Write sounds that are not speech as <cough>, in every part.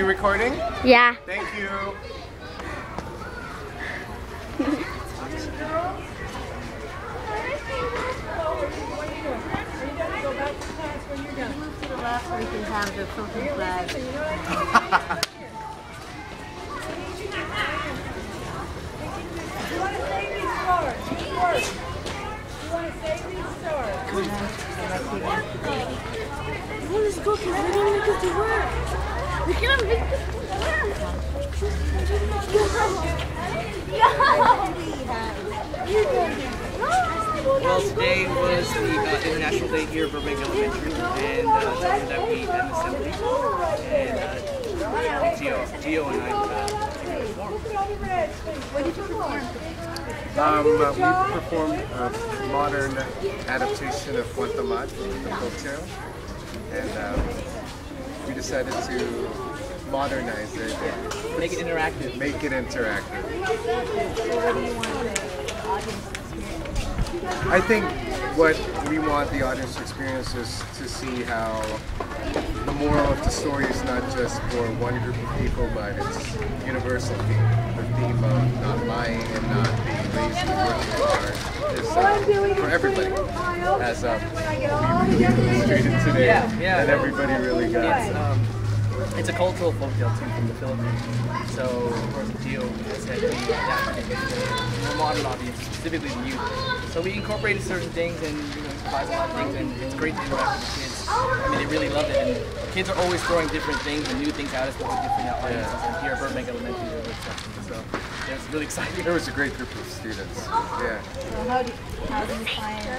you recording? Yeah. Thank you. Move to the left so we can have the Philippine flag. You want to save these stars? You want to save these stars? Well, let's go because we didn't make to work. Well, today was the uh, International Day here at Burbank Elementary, and uh, something that we had an assembly, and uh, Gio, Gio and I uh, Um, uh, we performed a modern adaptation of Juan Tamad, the folktale, and um, we decided to modernize it make it interactive. make it interactive. I think what we want the audience to experience is to see how the moral of the story is not just for one group of people, but it's universal theme. The theme of not lying and not being lazy, working is uh, for everybody. As um, we really illustrated today, Yeah, yeah. that everybody really got. It's, um, it's a cultural folktale too from the Philippines. So, of course, Gio said we adapted it to a modern audience, specifically the youth. So we incorporated certain things and you know, improvised a lot of things, and it's great to interact with the kids. I mean, they really love it, and kids are always throwing different things and new things out as well as different audiences. And here at Burbank Elementary, they're really accepting. So it's really exciting. There was a great group of students. Yeah. So how do, how do you find or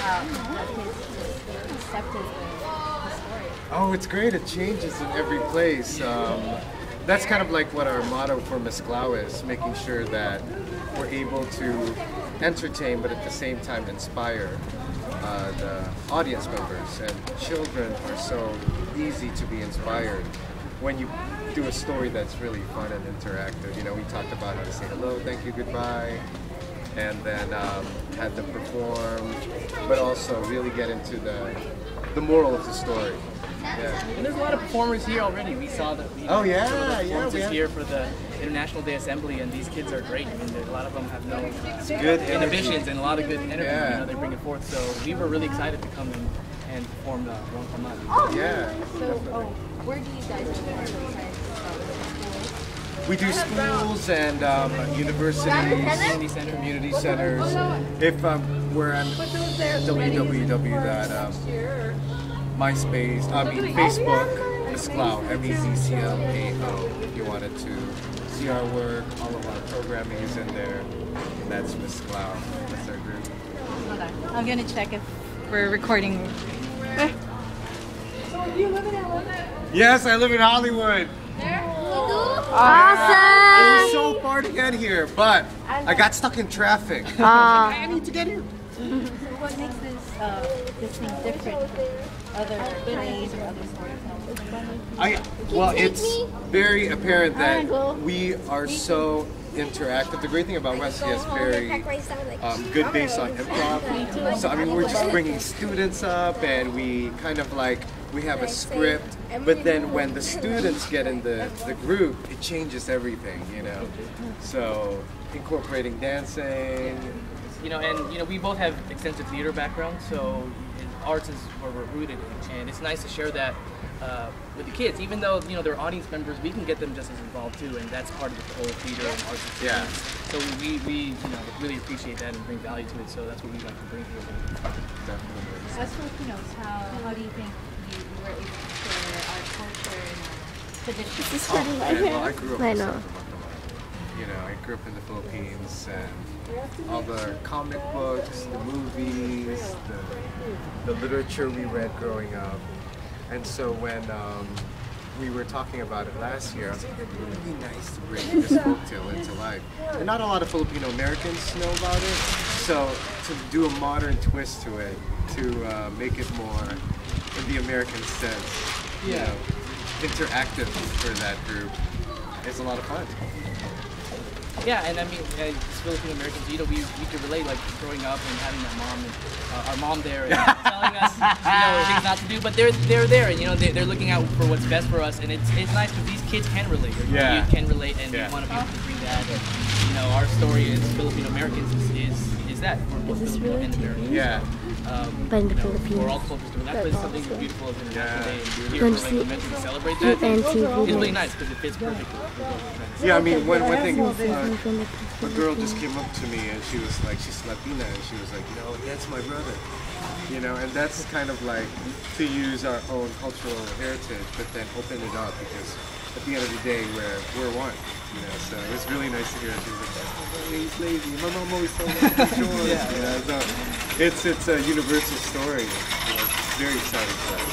how how kids just accepted the, the story? Oh, it's great. It changes in every place. Um, that's kind of like what our motto for Mezclao is, making sure that we're able to entertain, but at the same time inspire uh, the audience members. And children are so easy to be inspired when you do a story that's really fun and interactive. You know, we talked about how to say hello, thank you, goodbye, and then um, had them perform, but also really get into the the moral of the story. Yeah. And there's a lot of performers here already. We saw the you Oh, yeah, some the yeah, performances we have- here for the International Day Assembly, and these kids are great. I mean, a lot of them have no uh, good inhibitions and a lot of good energy. Yeah. You know, they bring it forth. So we were really excited to come in and perform the Juan Tamad. Yeah. So, oh, where do you guys go? Are you guys, We do schools and um, universities, Community center. community centers. If um, we're on www. Um, MySpace, I mean Facebook, Mezclao, M-E-Z-C-L-A-O. If you wanted to see our work, all of our programming is in there. And that's Mezclao. That's our group. hold on. I'm gonna check if we're recording. So you live in LA? Yes, I live in Hollywood. Awesome. It was so far to get here, but I got stuck in traffic. Ah. <laughs> I need to get here. So what makes this uh, this thing different from other plays or other storytelling? I, well, it's very apparent that we are so interactive. The great thing about Wesley is very um, good based on improv. So I mean, we're just bringing students up, and we kind of like we have a script. But then when the students get in the the group, it changes everything, you know. So incorporating dancing. You know, and you know, we both have extensive theater backgrounds, so arts is where we're rooted in, and it's nice to share that uh, with the kids. Even though you know they're audience members, we can get them just as involved too, and that's part of the whole theater and arts Yeah. So we, we you know really appreciate that and bring value to it. So that's what we like to bring here. Definitely. As Filipinos, how how do you think you were able to share our culture and our traditions? Oh, man, well, I grew up I know. You know, I grew up in the Philippines and all the comic books, the movies, the, the literature we read growing up. And so when um, we were talking about it last year, I was like, it'd be nice to bring this folktale into life. And not a lot of Filipino Americans know about it. So to do a modern twist to it, to uh, make it more in the American sense, you Yeah. know, interactive for that group, is a lot of fun. Yeah, and I mean, uh, as Filipino Americans, you know, we, we can relate, like growing up and having my mom, and, uh, our mom there, and <laughs> telling us, you know, things not to do. But they're they're there, and you know, they're, they're looking out for what's best for us, and it's it's nice because these kids can relate. Or Yeah. youth can relate, and Yeah. we want to be able to bring that. And, you know, our story as Filipino Americans is is, is that we're both this Filipino really and American. Yeah. Um, But in the you know, Philippines, we're all cultures doing that, but it's something also- beautiful as International Yeah. Day, and we're Don't here like see- events to celebrate that. It's really nice because it fits perfectly. with both events. Yeah, I mean, one, one thing, uh, a girl just came up to me and she was like, she's Latina, and she was like, you know, that's my brother. You know, and that's kind of like to use our own cultural heritage, but then open it up because at the end of the day, we're we're one. You know, so it was really nice to hear. She was like, he's lazy. My mom always told me to do chores. Yeah. You know, so it's it's a universal story. You know, it's very exciting for us.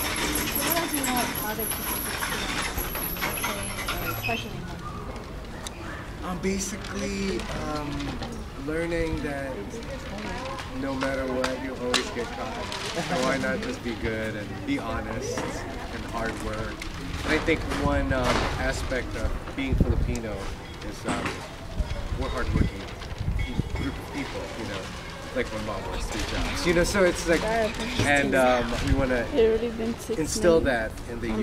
What do you want other people to especially? Um, basically, um, learning that no matter what, you always get caught. So why not just be good and be honest and hard work? And I think one um, aspect of being Filipino is um, we're hardworking group of people. You know, like my mom works three jobs. You know, so it's like, and um, we want to It already been six instill that in the youth.